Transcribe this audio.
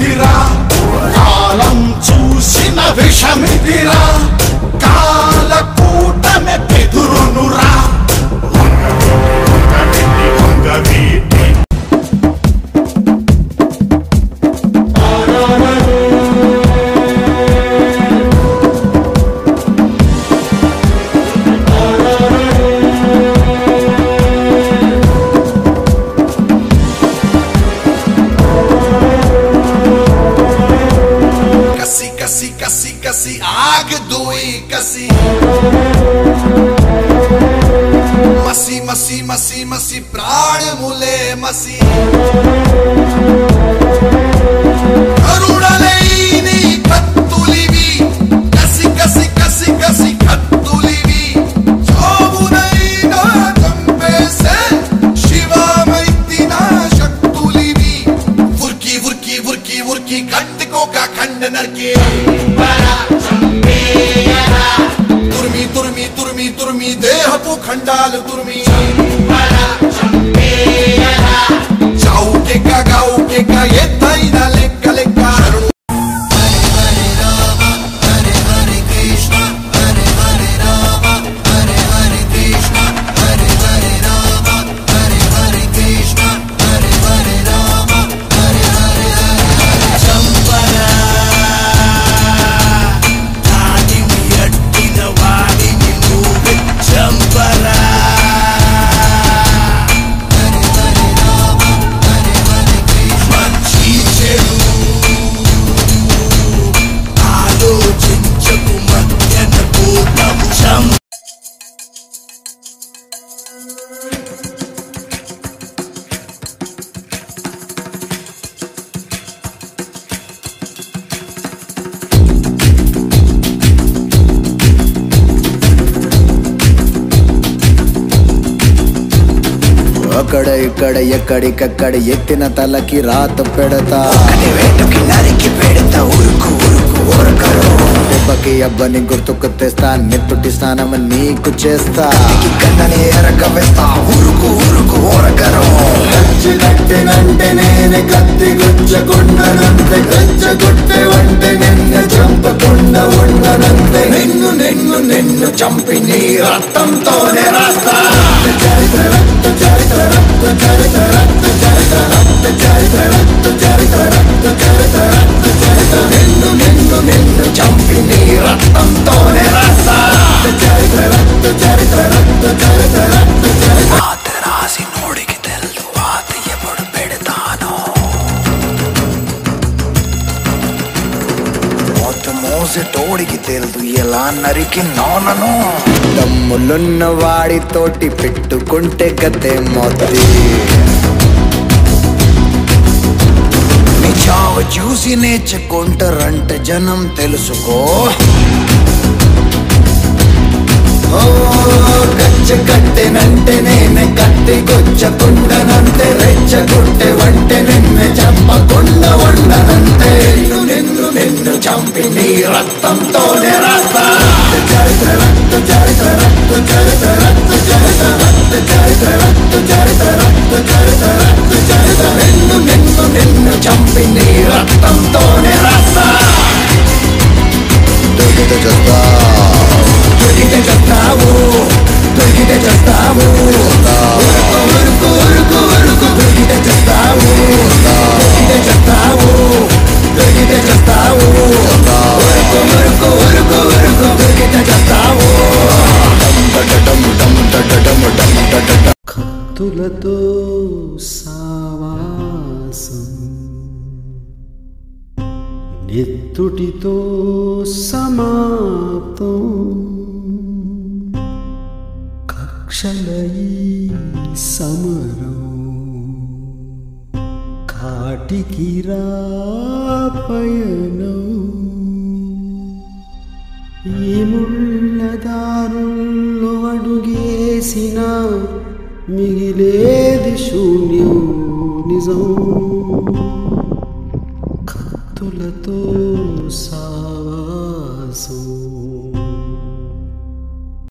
కథ కాలం చూసిన విషమిదిరా. कसी आग दुई कसी। मसी मसी मसी मसी प्राण मुले मसी। दुर्मी देह पुखंडाल दुर्मी जाऊ के का गाऊ के का येता ఇక్కడ ఎక్కడికక్కడ ఎత్తిన తలకి రాత పెడతా. దెబ్బకి అబ్బని గుర్తుకు తెస్తా నెత్తుటి స్నానం నీకు చేస్తా. కన్నని ఎరక వేస్తా ఉరుకు ఉరుకు ఉరకరు కట్టినంటే నేనే కత్తి గుచ్చకుండనంతే గచ్చగొట్టే చంపి నీ రక్తంతోనే రాస్తా. నిన్ను నిన్ను నిన్ను చంపి నీ రక్తంతోనే మోత తోడికి తెలుసు ఎలా నరికి నోనను? దమ్ములున్న వాడితోటి పెట్టుకుంటే గతే మొద్ది చావు చూసి నేర్చుకుంటారంట జనం తెలుసుకో. ఓ గచ్చ కట్టెనంటే నేనే కత్తి గుచ్చకుండనంతే రెచ్చగొట్టే వంటే నిన్ను చెప్పకుండా ఉండనంతే చంపి నీ రక్తంతోనే రాస్తా నిన్ను నిన్ను నిన్ను చంపి నీ రక్తంతోనే రాస్తా దొరికితే చేస్తా దొరికితే చేస్తావు. దొరికితే చేస్తావు. కత్తులతో సావాసం నెత్తుటితో సమాప్తం కక్షలై సమరం కాటికి రాపయనం ఈ ముళ్ళ దారుల్లో అడుగేసిన మిగిలేది శూన్యం నిజం. కత్తులతో సావాసం